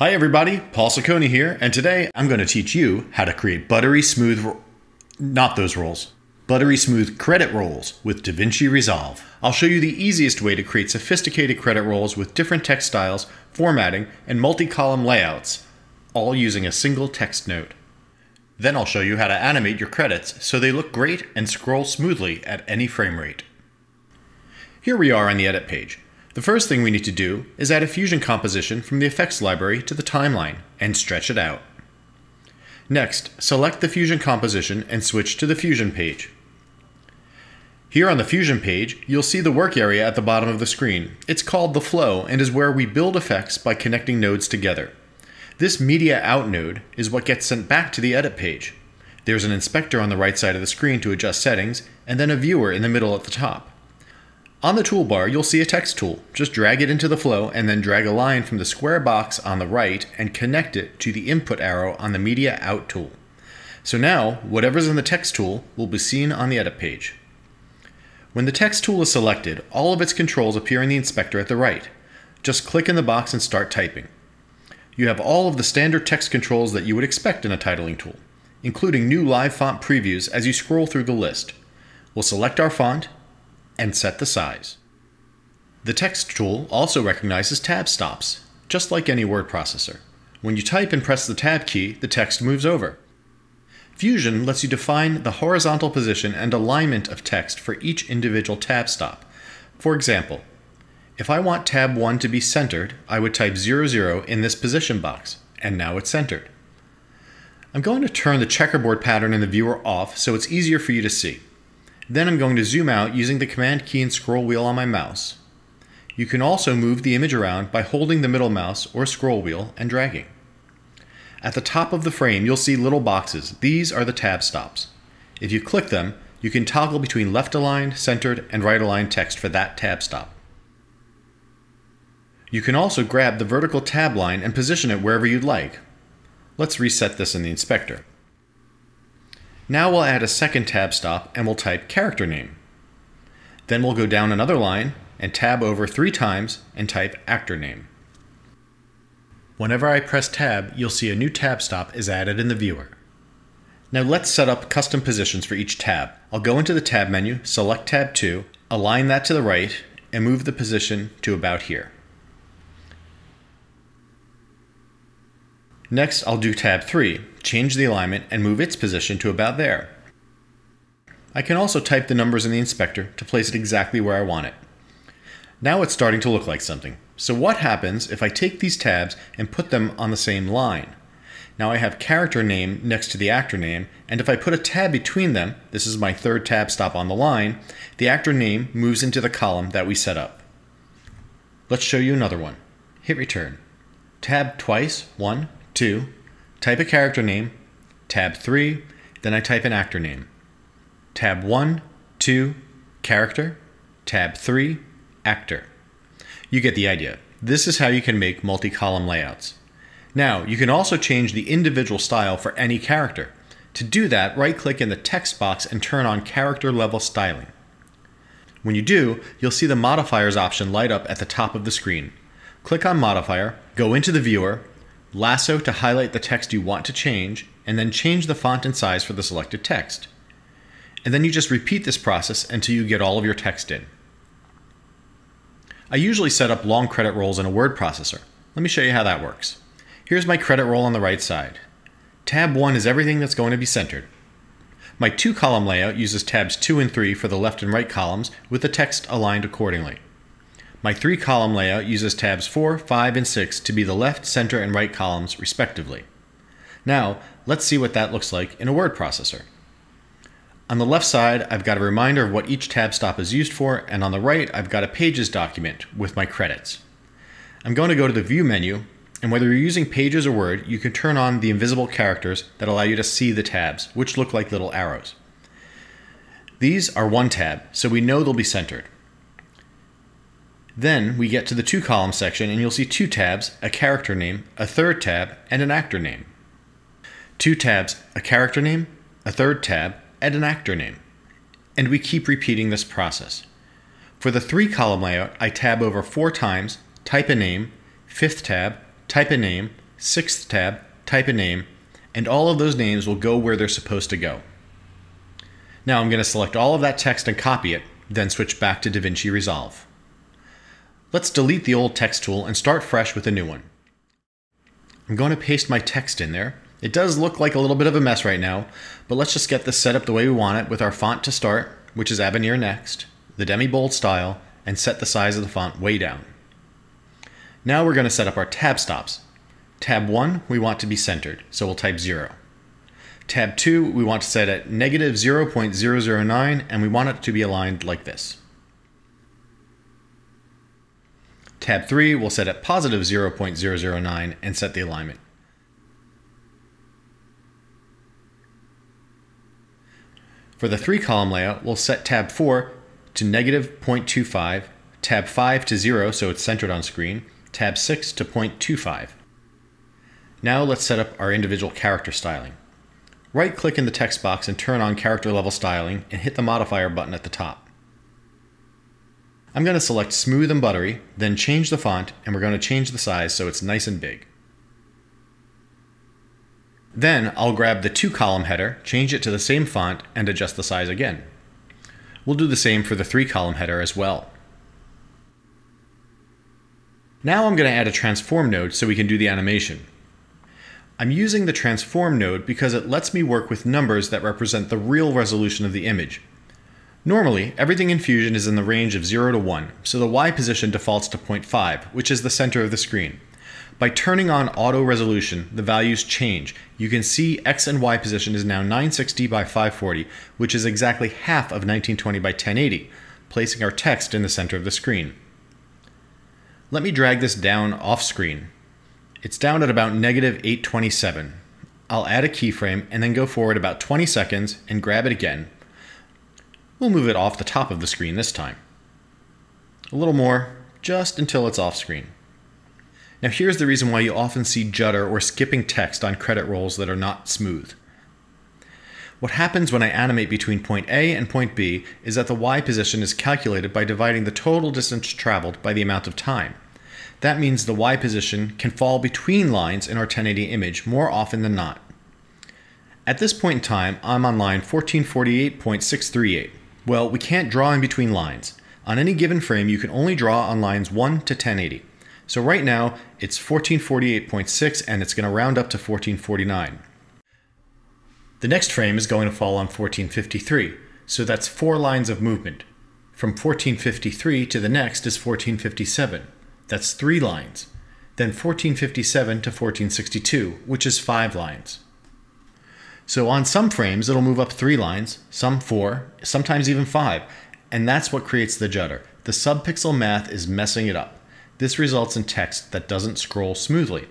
Hi everybody, Paul Saccone here, and today I'm going to teach you how to create buttery smooth, not those rolls, buttery smooth credit rolls with DaVinci Resolve. I'll show you the easiest way to create sophisticated credit rolls with different text styles, formatting, and multi-column layouts, all using a single text node. Then I'll show you how to animate your credits so they look great and scroll smoothly at any frame rate. Here we are on the edit page. The first thing we need to do is add a fusion composition from the effects library to the timeline and stretch it out. Next, select the fusion composition and switch to the fusion page. Here on the fusion page, you'll see the work area at the bottom of the screen. It's called the flow and is where we build effects by connecting nodes together. This media out node is what gets sent back to the edit page. There's an inspector on the right side of the screen to adjust settings, and then a viewer in the middle at the top. On the toolbar, you'll see a text tool. Just drag it into the flow and then drag a line from the square box on the right and connect it to the input arrow on the media out tool. So now, whatever's in the text tool will be seen on the edit page. When the text tool is selected, all of its controls appear in the inspector at the right. Just click in the box and start typing. You have all of the standard text controls that you would expect in a titling tool, including new live font previews as you scroll through the list. We'll select our font and set the size. The text tool also recognizes tab stops, just like any word processor. When you type and press the tab key, the text moves over. Fusion lets you define the horizontal position and alignment of text for each individual tab stop. For example, if I want tab 1 to be centered, I would type 00 in this position box, and now it's centered. I'm going to turn the checkerboard pattern in the viewer off so it's easier for you to see. Then I'm going to zoom out using the command key and scroll wheel on my mouse. You can also move the image around by holding the middle mouse or scroll wheel and dragging. At the top of the frame, you'll see little boxes. These are the tab stops. If you click them, you can toggle between left aligned, centered, and right aligned text for that tab stop. You can also grab the vertical tab line and position it wherever you'd like. Let's reset this in the inspector. Now we'll add a second tab stop and we'll type character name. Then we'll go down another line and tab over three times and type actor name. Whenever I press tab, you'll see a new tab stop is added in the viewer. Now let's set up custom positions for each tab. I'll go into the tab menu, select tab 2, align that to the right, and move the position to about here. Next, I'll do tab 3, change the alignment, and move its position to about there. I can also type the numbers in the inspector to place it exactly where I want it. Now it's starting to look like something. So what happens if I take these tabs and put them on the same line? Now I have character name next to the actor name, and if I put a tab between them, this is my third tab stop on the line, the actor name moves into the column that we set up. Let's show you another one. Hit return. Tab twice, one, 2, type a character name, tab 3, then I type an actor name. Tab 1, 2, character, tab 3, actor. You get the idea. This is how you can make multi-column layouts. Now, you can also change the individual style for any character. To do that, right-click in the text box and turn on character level styling. When you do, you'll see the modifiers option light up at the top of the screen. Click on modifier, go into the viewer, lasso to highlight the text you want to change, and then change the font and size for the selected text. And then you just repeat this process until you get all of your text in. I usually set up long credit rolls in a word processor. Let me show you how that works. Here's my credit roll on the right side. Tab 1 is everything that's going to be centered. My two column layout uses tabs 2 and 3 for the left and right columns with the text aligned accordingly. My three column layout uses tabs 4, 5, and 6 to be the left, center, and right columns respectively. Now, let's see what that looks like in a word processor. On the left side, I've got a reminder of what each tab stop is used for, and on the right, I've got a Pages document with my credits. I'm going to go to the View menu, and whether you're using Pages or Word, you can turn on the invisible characters that allow you to see the tabs, which look like little arrows. These are one tab, so we know they'll be centered. Then we get to the two column section and you'll see two tabs, a character name, a third tab, and an actor name. Two tabs, a character name, a third tab, and an actor name. And we keep repeating this process. For the three column layout, I tab over four times, type a name, fifth tab, type a name, sixth tab, type a name, and all of those names will go where they're supposed to go. Now I'm going to select all of that text and copy it, then switch back to DaVinci Resolve. Let's delete the old text tool and start fresh with a new one. I'm going to paste my text in there. It does look like a little bit of a mess right now, but let's just get this set up the way we want it with our font to start, which is Avenir Next, the demi bold style, and set the size of the font way down. Now we're going to set up our tab stops. Tab 1 we want to be centered, so we'll type 0. Tab 2 we want to set at negative 0.009 and we want it to be aligned like this. Tab 3 we'll set at positive 0.009 and set the alignment. For the three column layout, we'll set tab 4 to negative 0.25, tab 5 to 0 so it's centered on screen, tab 6 to 0.25. Now let's set up our individual character styling. Right click in the text box and turn on character level styling and hit the modifier button at the top. I'm going to select smooth and buttery, then change the font and we're going to change the size so it's nice and big. Then I'll grab the two column header, change it to the same font and adjust the size again. We'll do the same for the three column header as well. Now I'm going to add a transform node so we can do the animation. I'm using the transform node because it lets me work with numbers that represent the real resolution of the image. Normally, everything in Fusion is in the range of 0 to 1, so the Y position defaults to 0.5, which is the center of the screen. By turning on auto resolution, the values change. You can see X and Y position is now 960 by 540, which is exactly half of 1920 by 1080, placing our text in the center of the screen. Let me drag this down off screen. It's down at about negative 827. I'll add a keyframe and then go forward about 20 seconds and grab it again. We'll move it off the top of the screen this time. A little more, just until it's off screen. Now here's the reason why you often see judder or skipping text on credit rolls that are not smooth. What happens when I animate between point A and point B is that the Y position is calculated by dividing the total distance traveled by the amount of time. That means the Y position can fall between lines in our 1080 image more often than not. At this point in time, I'm on line 1448.638. Well, we can't draw in between lines. On any given frame, you can only draw on lines 1 to 1080. So right now, it's 1448.6 and it's going to round up to 1449. The next frame is going to fall on 1453, so that's four lines of movement. From 1453 to the next is 1457. That's three lines. Then 1457 to 1462, which is five lines. So on some frames, it'll move up three lines, some four, sometimes even five, and that's what creates the judder. The subpixel math is messing it up. This results in text that doesn't scroll smoothly.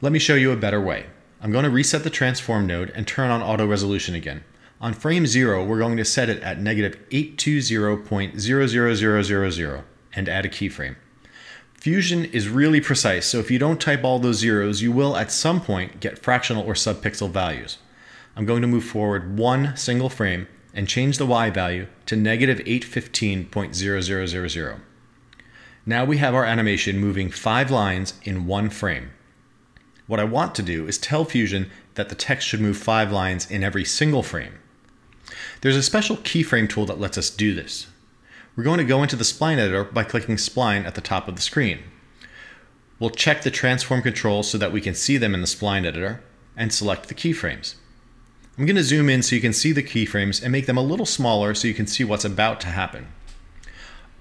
Let me show you a better way. I'm going to reset the transform node and turn on auto resolution again. On frame 0, we're going to set it at negative 820.00000 and add a keyframe. Fusion is really precise, so if you don't type all those zeros, you will at some point get fractional or subpixel values. I'm going to move forward one single frame and change the y value to negative 815.0000. Now we have our animation moving five lines in one frame. What I want to do is tell Fusion that the text should move five lines in every single frame. There's a special keyframe tool that lets us do this. We're going to go into the spline editor by clicking spline at the top of the screen. We'll check the transform controls so that we can see them in the spline editor and select the keyframes. I'm going to zoom in so you can see the keyframes and make them a little smaller so you can see what's about to happen.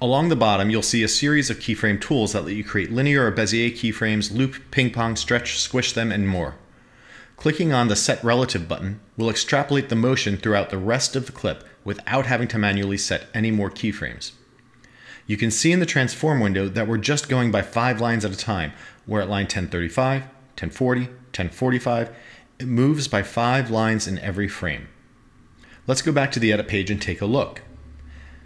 Along the bottom, you'll see a series of keyframe tools that let you create linear or Bezier keyframes, loop, ping pong, stretch, squish them, and more. Clicking on the Set Relative button will extrapolate the motion throughout the rest of the clip without having to manually set any more keyframes. You can see in the transform window that we're just going by five lines at a time. We're at line 1035, 1040, 1045. It moves by five lines in every frame. Let's go back to the edit page and take a look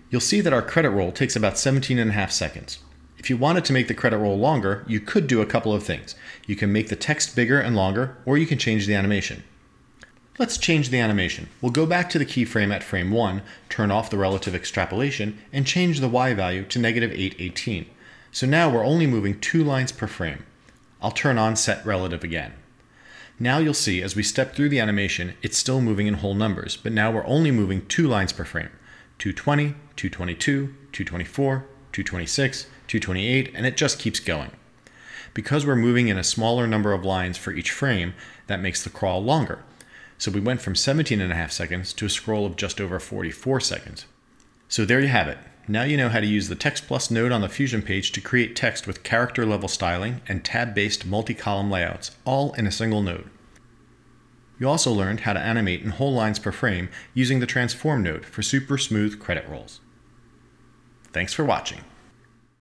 you'll see that our credit roll takes about 17 and a half seconds. If you wanted to make the credit roll longer, you could do a couple of things. You can make the text bigger and longer, or you can change the animation. Let's change the animation. We'll go back to the keyframe at frame 1, turn off the relative extrapolation, and change the y value to negative 818. So now we're only moving two lines per frame. I'll turn on Set Relative again. Now you'll see as we step through the animation, it's still moving in whole numbers, but now we're only moving two lines per frame 220, 222, 224, 226, 228, and it just keeps going. Because we're moving in a smaller number of lines for each frame, that makes the crawl longer. So we went from 17 and a half seconds to a scroll of just over 44 seconds. So there you have it. Now you know how to use the Text Plus node on the Fusion page to create text with character level styling and tab-based multi-column layouts, all in a single node. You also learned how to animate in whole lines per frame using the Transform node for super smooth credit rolls. Thanks for watching.